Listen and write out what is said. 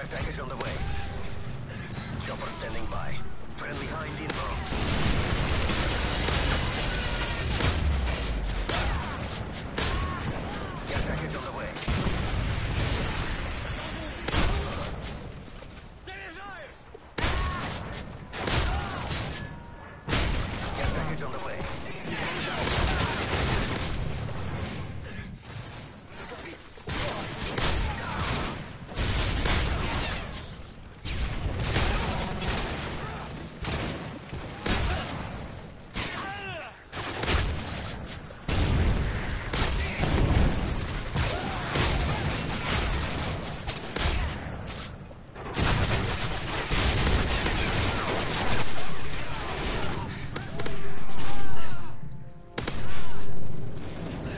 Care package on the way. Chopper standing by.